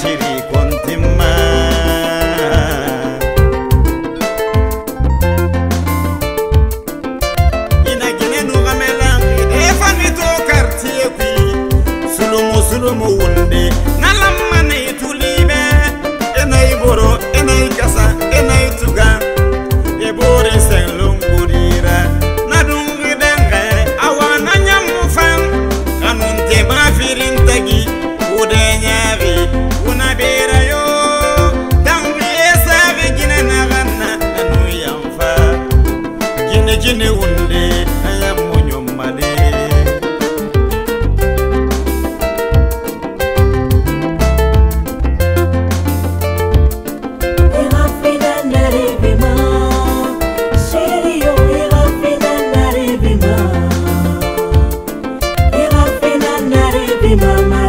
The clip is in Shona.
zviri kuntima inagenenuvamelan efanito kartiekui sulumu sulumu mama.